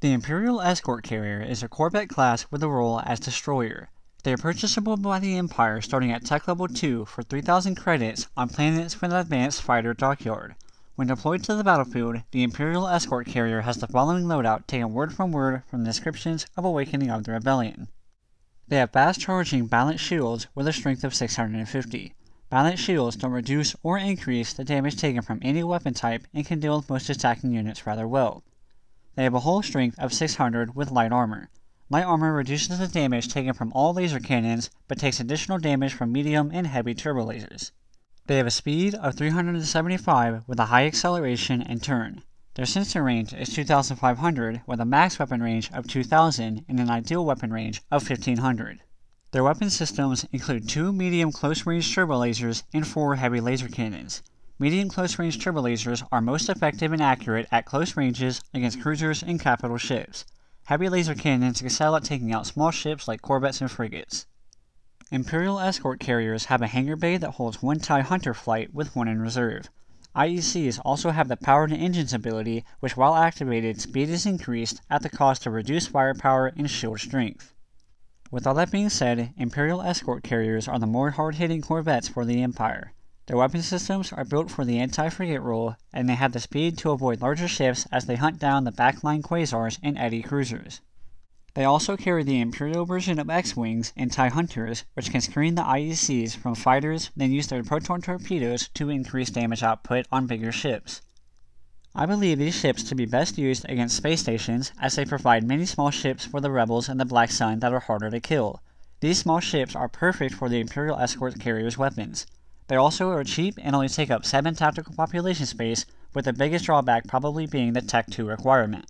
The Imperial Escort Carrier is a Corvette class with a role as destroyer. They are purchasable by the Empire starting at Tech Level 2 for 3,000 credits on planets with an advanced fighter dockyard. When deployed to the battlefield, the Imperial Escort Carrier has the following loadout taken word from word from the descriptions of Awakening of the Rebellion. They have fast charging balanced shields with a strength of 650. Balanced shields don't reduce or increase the damage taken from any weapon type and can deal with most attacking units rather well. They have a hull strength of 600 with light armor. Light armor reduces the damage taken from all laser cannons, but takes additional damage from medium and heavy turbo lasers. They have a speed of 375 with a high acceleration and turn. Their sensor range is 2500 with a max weapon range of 2000 and an ideal weapon range of 1500. Their weapon systems include two medium close range turbo lasers and four heavy laser cannons. Medium close range turbo lasers are most effective and accurate at close ranges against cruisers and capital ships. Heavy laser cannons excel at taking out small ships like corvettes and frigates. Imperial escort carriers have a hangar bay that holds one TIE Hunter flight with one in reserve. IECs also have the power to engines ability, which while activated, speed is increased at the cost of reduced firepower and shield strength. With all that being said, Imperial escort carriers are the more hard-hitting corvettes for the Empire. Their weapon systems are built for the anti-frigate role, and they have the speed to avoid larger ships as they hunt down the backline quasars and eddy cruisers. They also carry the Imperial version of X-Wings and TIE Hunters, which can screen the IECs from fighters, then use their proton torpedoes to increase damage output on bigger ships. I believe these ships to be best used against space stations, as they provide many small ships for the rebels and the Black Sun that are harder to kill. These small ships are perfect for the Imperial escort carrier's weapons. They also are cheap and only take up 7 tactical population space, with the biggest drawback probably being the Tech 2 requirement.